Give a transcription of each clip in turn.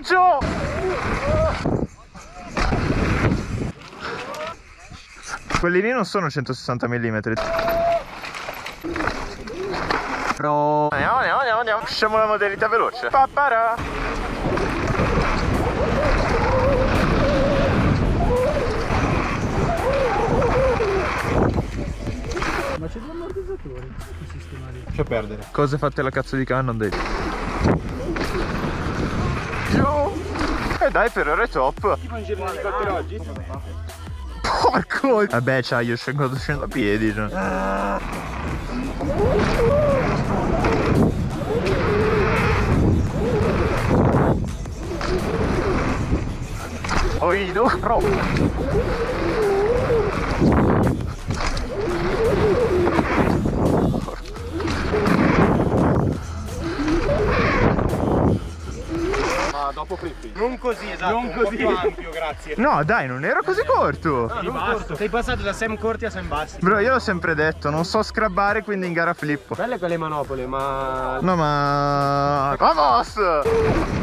Giù! Quelli lì non sono 160 mm. Pro. Andiamo, andiamo, andiamo, andiamo. Usciamo la modalità veloce. Papara. Ma c'è due ammortizzatori da sistemare. Lascia perdere. Cose fatte la cazzo di cannon dei. E dai, per ora è top. Ti mangi l'elicottero oggi? Porco! Vabbè, c'ha, io scendo, scendo a piedi. Cioè. Oido, troppo. Non così, esatto. Non un po' così. più ampio, grazie. No, dai, non era così corto. Di basso. Sei passato da Sam corti a Sam bassi. Bro, io l'ho sempre detto, non so scrabbare, quindi in gara flippo. Belle quelle manopole, ma... No, ma... Vamos!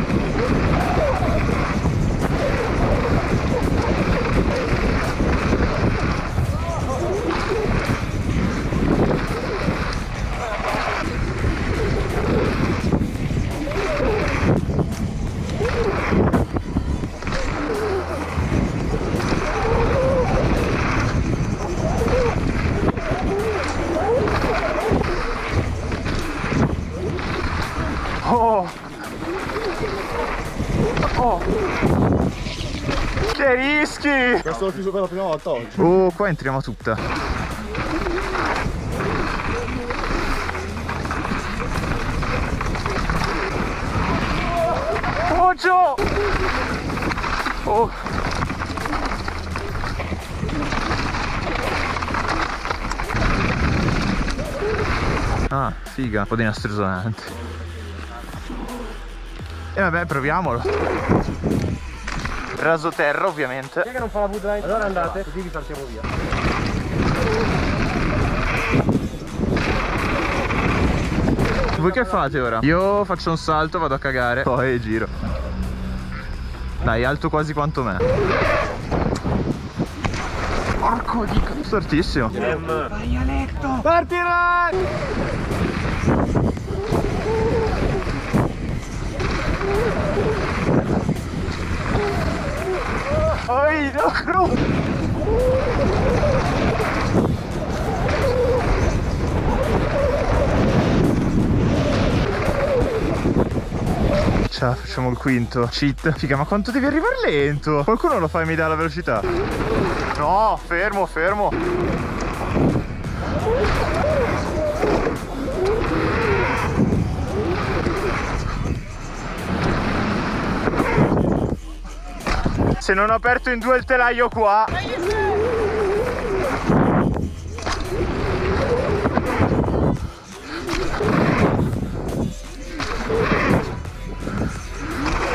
Oh! Che rischi! Questo l'ho chiuso per la prima volta oggi. Oh, qua entriamo tutta. Oh! Oh! Ah, figa, un po' di nastro isolante. E vabbè, proviamolo. Raso terra, ovviamente. Chi che non fa la woodline? Allora andate, così vi partiamo via. Voi che fate ora? Io faccio un salto, vado a cagare, poi giro. Dai, alto quasi quanto me. Porco di c***o, stortissimo. Vai a letto! Partirà! Oi, no, cru! Ciao, facciamo il quinto. Cheat. Figa, ma quanto devi arrivare lento? Qualcuno lo fa e mi dà la velocità? No, fermo, fermo. Se non ho aperto in due il telaio qua.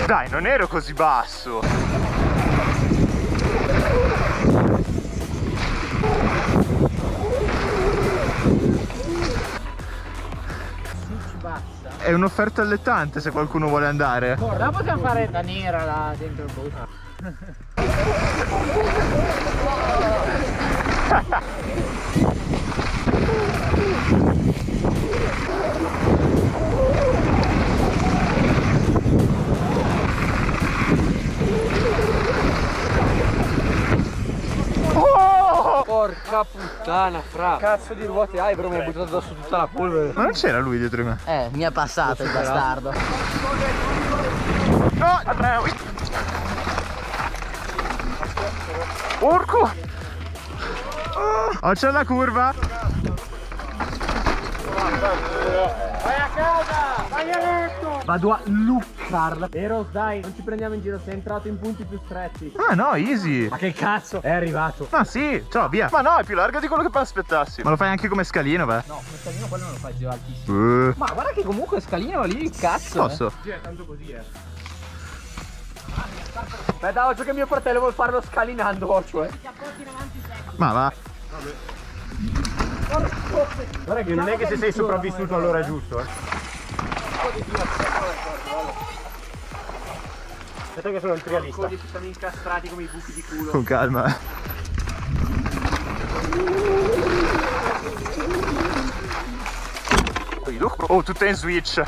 Dai, non ero così basso. È un'offerta allettante se qualcuno vuole andare. Ora possiamo fare da nera là dentro il bus. Oh! Porca puttana, fra. Cazzo di ruote hai, però Mi hai buttato addosso tutta la polvere. Ma non c'era lui dietro di me Eh, mi è passato il bastardo. No, Porco! Oh, c'è la curva! Vai a casa! Vai a letto! Vado a luccarla. Eros, dai, non ci prendiamo in giro, sei entrato in punti più stretti. Ah no, easy! Ma che cazzo? È arrivato. Ma sì, ciao, via! Ma no, è più larga di quello che poi aspettassi Ma lo fai anche come scalino, beh No, come scalino quello non lo fai già altissimo. Eh, Ma guarda che comunque scalino lì il cazzo. Posso? Sì, è tanto così, eh. Aspetta, occhio che mio fratello vuol farlo scalinando, occhio, eh. Ma va Guarda che non è che se sei sopravvissuto allora è giusto, eh. Aspetta che sono il trialista. Che stanno incastrati come i buchi di culo. Con calma. Oh, tutte in switch.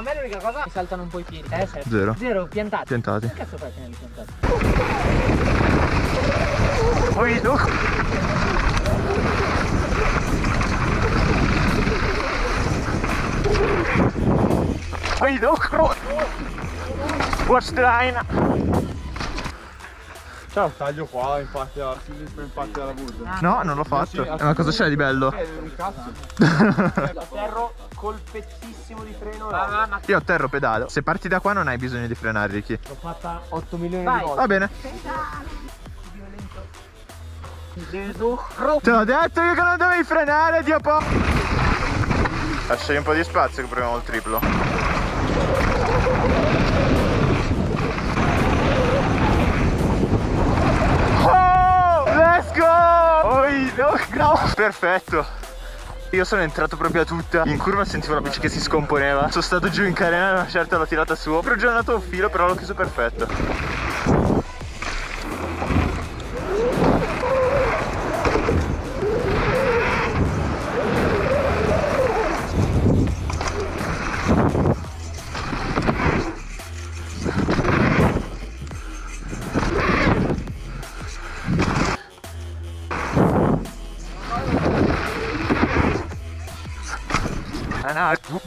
A me l'unica cosa mi saltano un po' i piedi. Eh, certo. Zero. Zero, piantati. Piantati. Che cazzo fai a tenerli piantati? Oi, Luke. Oi, Luke. Watch the line. C'è un taglio qua, infatti a sinistra, infatti alla burza. No, non l'ho fatto. Eh, ma cosa c'è di bello? Eh, un cazzo. Ferro colpettissimo di freno. Ah, ma Io atterro pedalo. Se parti da qua non hai bisogno di frenare, Ricky. L'ho fatta 8 milioni Vai. di volte. Va bene. Te l'ho detto io che non dovevi frenare, Dio po'. Lasciai un po' di spazio che proviamo il triplo. Oh, let's go! Oi, no, no. Perfetto. Io sono entrato proprio a tutta. In curva sentivo la bici che si scomponeva. Sono stato giù in carena, una certa l'ho tirata su. Ho progionato un filo, però l'ho chiuso perfetto.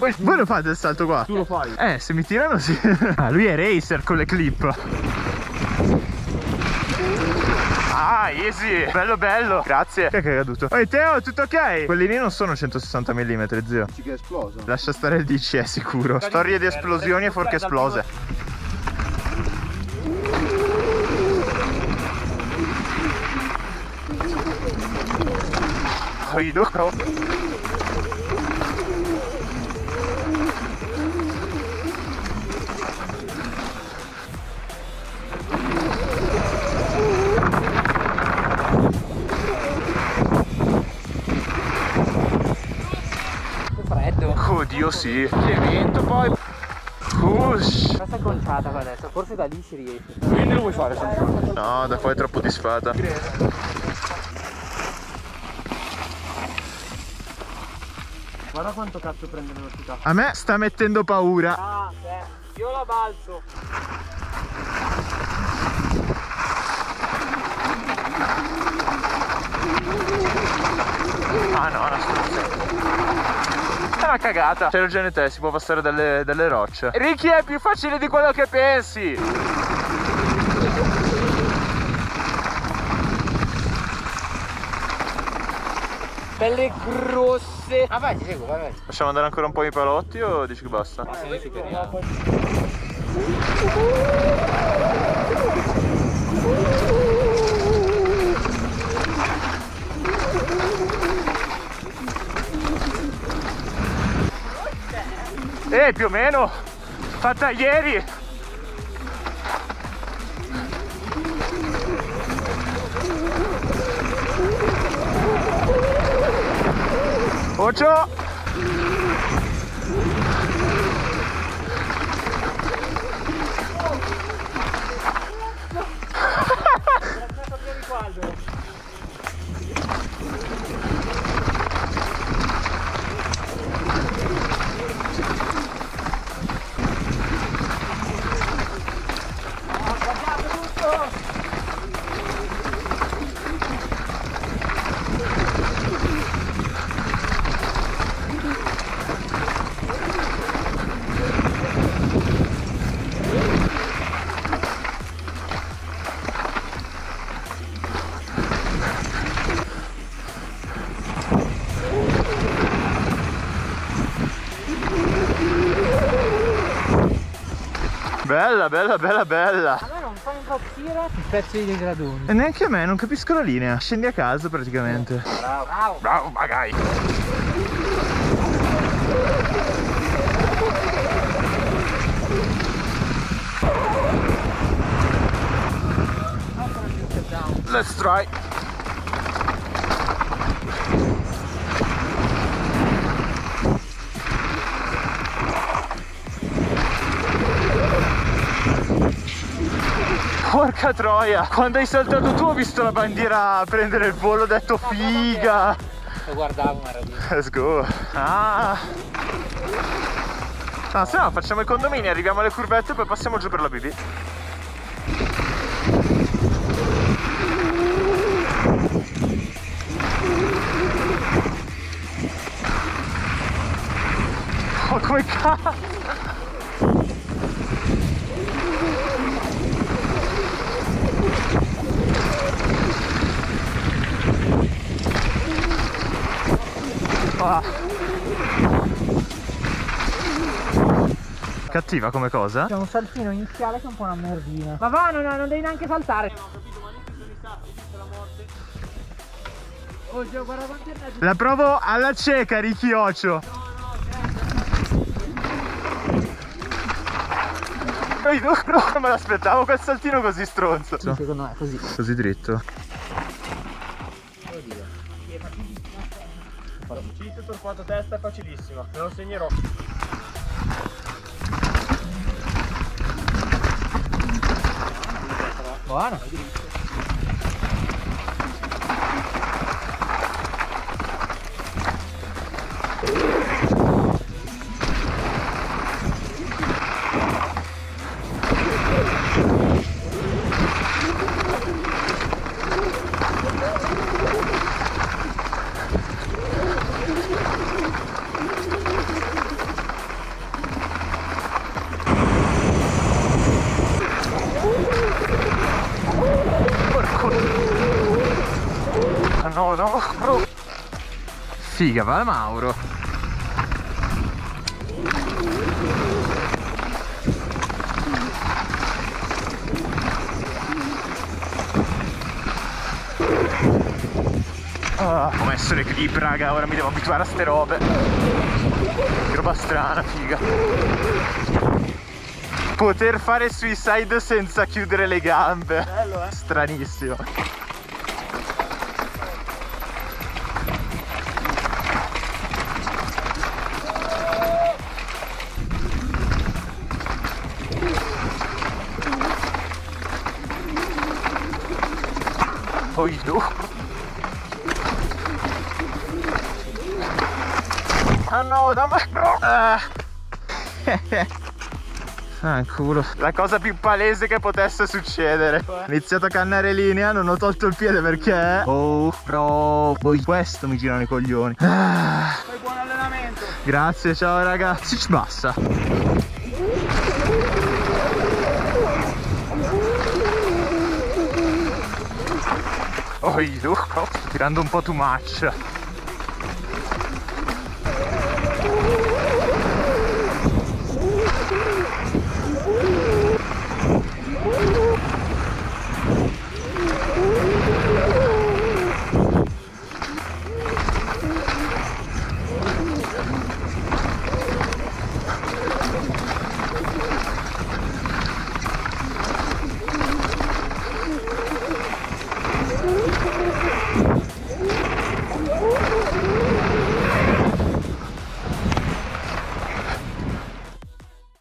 Voi, voi lo fate il salto qua? Tu lo fai. Eh, se mi tirano sì. Ah, lui è racer con le clip. Ah, easy. Bello, bello. Grazie. Che è che è caduto? Oi, Teo, tutto ok? Quelli lì non sono 160 mm, zio. Dici che è esploso. Lascia stare il DC, è sicuro. Storie di esplosioni e forche esplose. Oi, no. Oddio sì. Che vento poi. Ush. Questa è conciata qua adesso, forse da lì si riesce. Quindi lo vuoi fare? No, da qua è troppo disfata. Guarda quanto cazzo prende velocità. A me sta mettendo paura. Ah, sì. Io la balzo. Ah no, una struzza. Una cagata. C'hai ragione te, si può passare dalle, dalle rocce. Ricky è più facile di quello che pensi. Belle grosse. Ah vai, ti seguo, vai, vai. Lasciamo andare ancora un po' i palotti o dici che basta? Se noi superiamo. Eh, più o meno. Fatta ieri. Ocho. Bella, bella, bella, bella. A me non fa impazzire il pezzo di gradoni. E neanche a me, non capisco la linea. Scendi a caso praticamente. Bravo. Bravo, magari. Let's try. Porca troia Quando hai saltato tu ho visto la bandiera prendere il volo Ho detto figa Lo guardavo, ma era lì. Let's go Ah No, se no facciamo i condomini, arriviamo alle curvette e poi passiamo giù per la BB. Oh, come cazzo! Cattiva come cosa? C'è un saltino iniziale che è un po' una merdina. Ma va, non, non devi neanche saltare. Oddio, guarda quanti è mezzo. La provo alla cieca, Richioccio. Ehi, no, no, non me l'aspettavo quel saltino così stronzo. Secondo me è così. Così dritto. Ci torquato testa è facilissima, me lo segnerò. Bora. Figa, va Mauro. Ah, ho messo le clip, raga, ora mi devo abituare a ste robe. Che roba strana, figa. Poter fare suicide senza chiudere le gambe. Bello, eh? Stranissimo. Poi tu. Ah no, dammi no. Ah. Fanculo. La cosa più palese che potesse succedere. Ho iniziato a cannare linea, non ho tolto il piede perché. Oh, bro. Poi questo mi girano i coglioni. Ah. Fai buon allenamento. Grazie, ciao ragazzi. Ci basta. Oh, tirando un po' too much.